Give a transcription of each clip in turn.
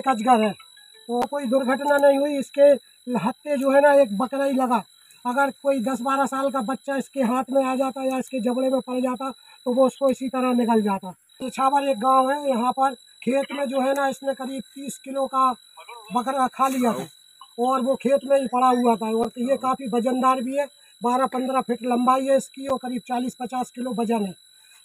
एक अजगर है। तो कोई दुर्घटना नहीं हुई, इसके हत्ते जो है ना, एक बकरा ही लगा। अगर कोई दस बारह साल का बच्चा इसके हाथ में आ जाता या इसके जबड़े में पड़ जाता तो वो उसको इसी तरह निकल जाता। छावर एक गाँव है, यहाँ पर खेत में जो है ना, इसने करीब तीस किलो का बकरा खा लिया था और वो खेत में ही पड़ा हुआ था। और ये काफ़ी वजनदार भी है बारह पंद्रह फीट लंबाई है इसकी और करीब चालीस पचास किलो वज़न है।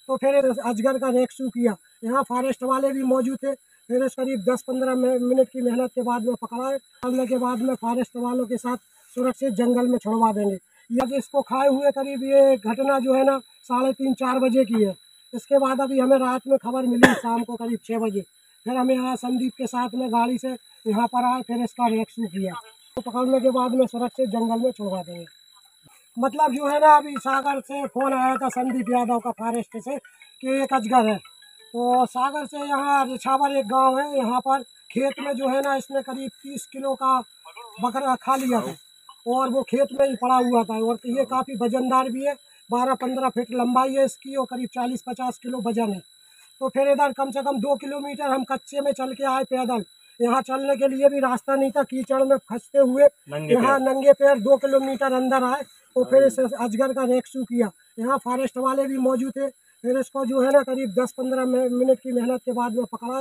तो फिर अजगर का रेक्सू किया यहाँ फॉरेस्ट वाले भी मौजूद थे फिर इस करीब दस पंद्रह मिनट की मेहनत के बाद में पकड़ा है। पकड़ने के बाद में फॉरेस्ट वालों के साथ सुरक्षित जंगल में छोड़वा देंगे। यह इसको खाए हुए करीब ये घटना जो है ना, साढ़े तीन, चार बजे की है। इसके बाद अभी हमें रात में खबर मिली शाम को करीब छः बजे। फिर हमें यहाँ संदीप के साथ में गाड़ी से यहाँ पर आए, फिर इसका रेक्सू किया। तो पकड़ने के बाद में सुरक्षित जंगल में छोड़वा देंगे। मतलब जो है ना, अभी सागर से फ़ोन आया था संदीप यादव का फॉरेस्ट से, कि एक अजगर है। तो सागर से यहाँ रिछावर एक गाँव है। यहाँ पर खेत में जो है ना इसने करीब तीस किलो का बकरा खा लिया था और वो खेत में ही पड़ा हुआ था। और ये काफ़ी वजनदार भी है। बारह पंद्रह फीट लंबाई है इसकी और करीब चालीस पचास किलो वज़न है। तो फिर इधर कम से कम दो किलोमीटर हम कच्चे में चल के आए पैदल। यहाँ चलने के लिए भी रास्ता नहीं था। कीचड़ में फंसते हुए यहाँ नंगे पैर दो किलोमीटर अंदर आए और फिर इस अजगर का रेक्सू किया यहाँ फॉरेस्ट वाले भी मौजूद थे। फिर इसको जो है ना करीब दस पंद्रह मिनट की मेहनत के बाद में पकड़ा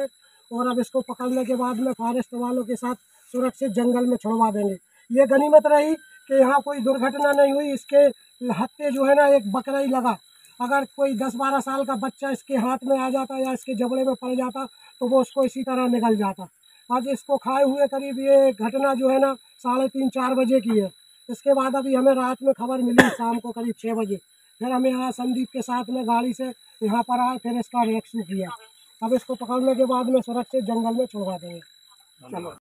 और अब इसको पकड़ने के बाद में फॉरेस्ट वालों के साथ सुरक्षित जंगल में छुड़वा देंगे। ये गनीमत रही कि यहाँ कोई दुर्घटना नहीं हुई, इसके हत्ते जो है ना एक बकरा ही लगा। अगर कोई दस बारह साल का बच्चा इसके हाथ में आ जाता या इसके जबड़े में पड़ जाता तो वो उसको इसी तरह निकल जाता। आज इसको खाए हुए करीब ये घटना जो है ना साढ़े तीन चार बजे की है। इसके बाद अभी हमें रात में खबर मिली शाम को करीब छः बजे। फिर हम यहाँ संदीप के साथ में गाड़ी से यहाँ पर आए, फिर इसका रेस्क्यू किया। अब इसको पकड़ने के बाद में सुरक्षित जंगल में छुड़वा देंगे। चलो।